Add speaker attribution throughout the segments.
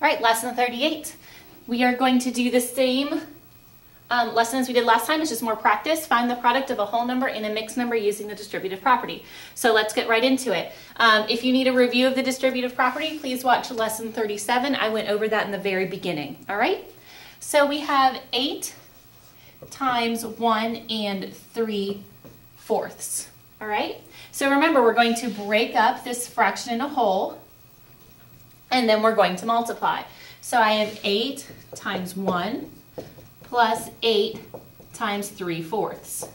Speaker 1: All right, lesson 38. We are going to do the same um, lesson as we did last time. It's just more practice. Find the product of a whole number and a mixed number using the distributive property. So let's get right into it. Um, if you need a review of the distributive property, please watch lesson 37. I went over that in the very beginning. All right? So we have 8 times 1 and 3 fourths. All right? So remember, we're going to break up this fraction in a whole and then we're going to multiply. So I have 8 times 1 plus 8 times 3 fourths.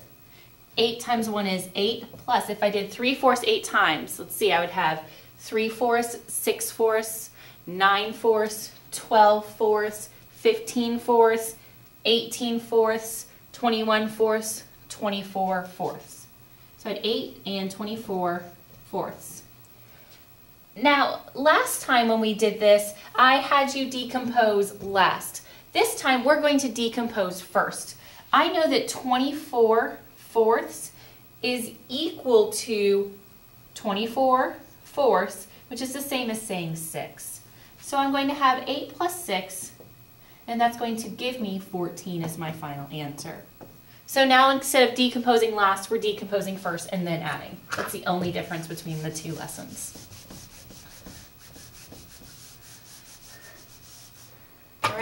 Speaker 1: 8 times 1 is 8 plus, if I did 3 fourths 8 times, let's see, I would have 3 fourths, 6 fourths, 9 fourths, 12 fourths, 15 fourths, 18 fourths, 21 fourths, 24 fourths. So I had 8 and 24 fourths. Now, last time when we did this, I had you decompose last. This time we're going to decompose first. I know that 24 fourths is equal to 24 fourths, which is the same as saying 6. So I'm going to have 8 plus 6, and that's going to give me 14 as my final answer. So now instead of decomposing last, we're decomposing first and then adding. That's the only difference between the two lessons.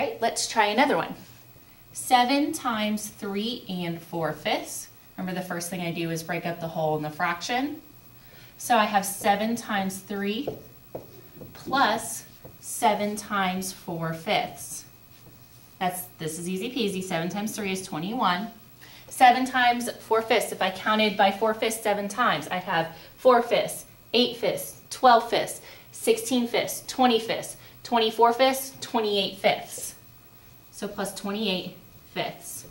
Speaker 1: Right, let's try another one. 7 times 3 and 4 fifths. Remember the first thing I do is break up the whole in the fraction. So I have 7 times 3 plus 7 times 4 fifths. That's, this is easy peasy. 7 times 3 is 21. 7 times 4 fifths, if I counted by 4 fifths 7 times, I'd have 4 fifths, 8 fifths, 12 fifths, 16 fifths, 20 fifths, 24 fifths, 28 fifths. So plus 28 fifths.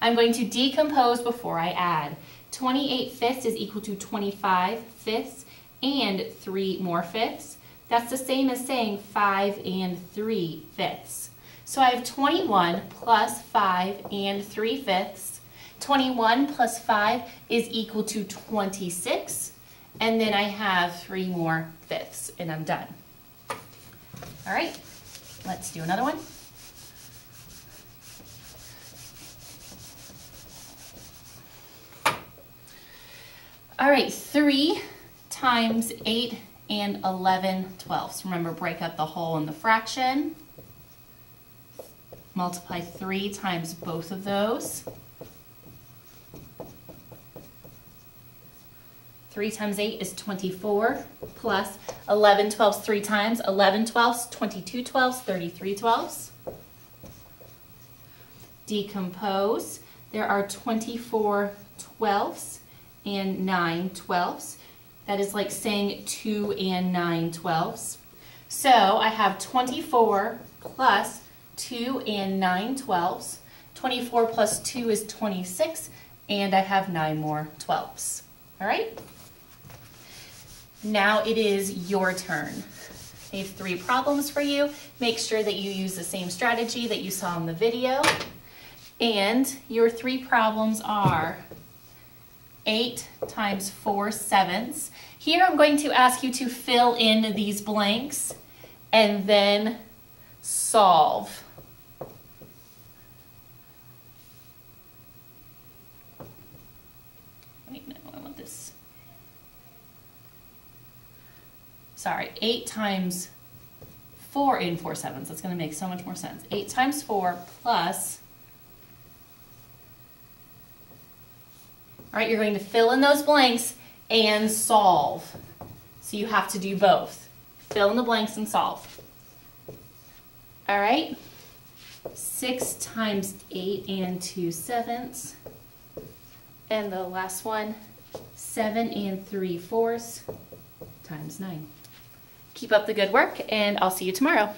Speaker 1: I'm going to decompose before I add. 28 fifths is equal to 25 fifths and 3 more fifths. That's the same as saying 5 and 3 fifths. So I have 21 plus 5 and 3 fifths. 21 plus 5 is equal to 26. And then I have 3 more fifths and I'm done. All right, let's do another one. All right, 3 times 8 and 11 twelfths. Remember, break up the whole in the fraction. Multiply 3 times both of those. 3 times 8 is 24 plus 11 twelfths 3 times, 11 twelfths, 22 twelfths, 33 twelfths. Decompose. There are 24 twelfths and 9 twelfths. That is like saying 2 and 9 twelfths. So I have 24 plus 2 and 9 twelfths. 24 plus 2 is 26, and I have 9 more twelfths. All right? Now it is your turn. I have three problems for you. Make sure that you use the same strategy that you saw in the video. And your three problems are 8 times 4 sevenths. Here I'm going to ask you to fill in these blanks and then solve. Sorry, 8 times 4 in 4 sevenths. That's going to make so much more sense. 8 times 4 plus, all right, you're going to fill in those blanks and solve. So you have to do both. Fill in the blanks and solve. All right, 6 times 8 and 2 sevenths. And the last one, 7 and 3 fourths times 9. Keep up the good work, and I'll see you tomorrow.